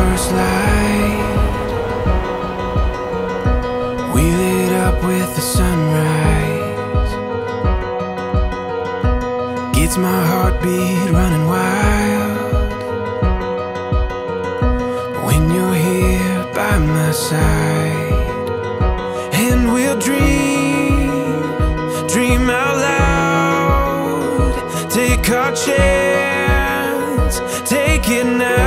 first light. We lit up with the sunrise. Gets my heartbeat running wild. When you're here by my side. And we'll dream, dream out loud. Take our chance, take it now.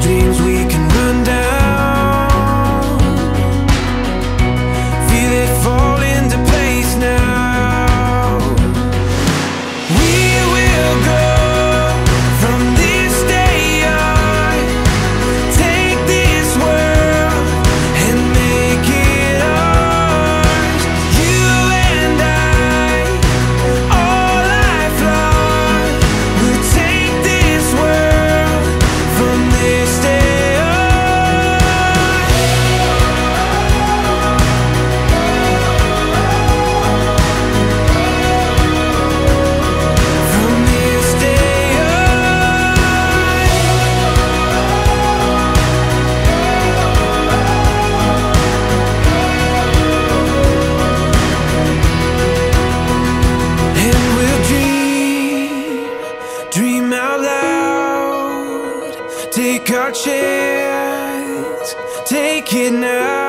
dreams we chance, take it now.